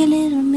a little